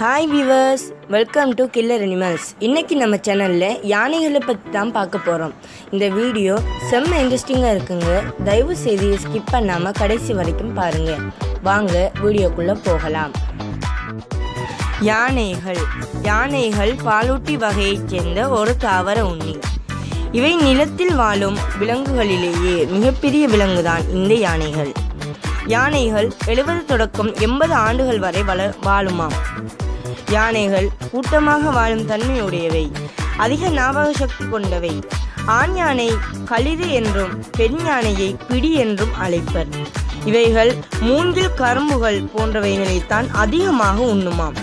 Hi viewers welcome to killer animals இன்றைக்கி நம்ம சேனலில் யானைகளை பற்றி தான் பார்க்க போகிறோம் இந்த வீடியோ செம்ம இன்ட்ரெஸ்டிங்காக இருக்குங்க. தயவு செய்து ஸ்கிப் பண்ணாமல் கடைசி வரைக்கும் பாருங்கள் வாங்க வீடியோக்குள்ளே போகலாம். யானைகள். யானைகள் பாலூட்டி வகையைச் சேர்ந்த ஒரு தாவர உண்ணி. இவை நிலத்தில் வாழும் விலங்குகளிலேயே மிகப்பெரிய விலங்குதான் இந்த யானைகள். யானைகள் எழுபது தொடக்கம் எண்பது ஆண்டுகள் வரை வள வாழுமாம். யானைகள் கூட்டமாக வாழும் தன்மையுடையவை அதிக ஞாபக சக்தி கொண்டவை. ஆண் யானை களிறு என்றும் பெண் யானையை பிடி என்றும் அழைப்பர். இவைகள் மூங்கில் கரும்புகள் போன்றவைகளைத்தான் அதிகமாக உண்ணுமாம்.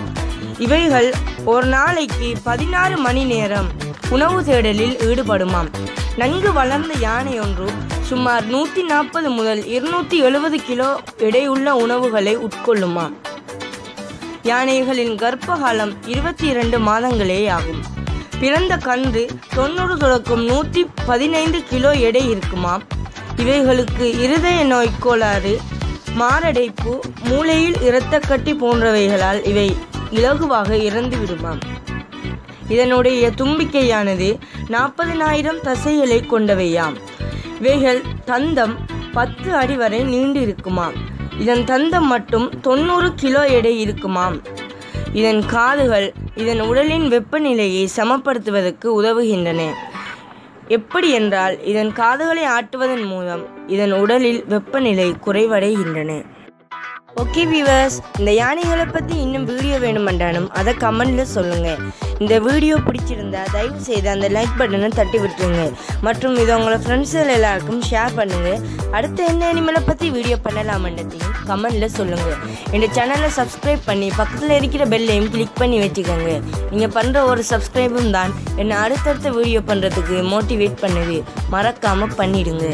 இவைகள் ஒரு நாளைக்கு பதினாறு மணி நேரம் உணவு தேடலில் ஈடுபடுமாம். நன்கு வளர்ந்த யானை ஒன்று சுமார் நூற்றி நாற்பது முதல் இருநூற்றி எழுபது கிலோ எடையுள்ள உணவுகளை உட்கொள்ளுமாம். யானைகளின் கர்ப்பகாலம் இருபத்தி இரண்டு மாதங்களே ஆகும் பிறந்த கன்று தொண்ணூறு தொடக்கம் நூற்றி பதினைந்து கிலோ எடை இருக்குமாம் இவைகளுக்கு இருதய நோய் கோளாறு மாரடைப்பு மூளையில் இரத்தக்கட்டி போன்றவைகளால் இவை இலகுவாக இறந்து விடுமாம் இதனுடைய தும்பிக்கையானது நாற்பதினாயிரம் தசைகளை கொண்டவையாம். இவைகள் தந்தம் பத்து அடி வரை நீண்டிருக்குமாம். இருக்குமாம் இதன் தந்தம் மட்டும் தொண்ணூறு கிலோ எடை இருக்குமாம். இதன் காதுகள் இதன் உடலின் வெப்பநிலையை சமப்படுத்துவதற்கு உதவுகின்றன. எப்படி என்றால் இதன் காதுகளை ஆட்டுவதன் மூலம் இதன் உடலில் வெப்பநிலை குறைவடைகின்றன. ஓகே வியூவர்ஸ் இந்த யானைகளை பற்றி இன்னும் வீடியோ வேணுமென்றாலும் அதை கமெண்டில் சொல்லுங்கள் இந்த வீடியோ பிடிச்சிருந்தா தயவு செய்து அந்த லைக் பட்டனை தட்டி விட்டுருங்க. மற்றும் இது உங்களை ஃப்ரெண்ட்ஸில் எல்லாருக்கும் ஷேர் பண்ணுங்கள் அடுத்து என்ன அனிமலை பற்றி வீடியோ பண்ணலாமன்றதையும் கமெண்டில் சொல்லுங்கள் இந்த சேனலை சப்ஸ்கிரைப் பண்ணி பக்கத்தில் இருக்கிற பெல்லையும் கிளிக் பண்ணி வச்சுக்கோங்க. நீங்கள் பண்ணுற ஒரு சப்ஸ்கிரைபும் தான் என்னை அடுத்தடுத்த வீடியோ பண்ணுறதுக்கு மோட்டிவேட் பண்ணுது. மறக்காமல் பண்ணிடுங்க.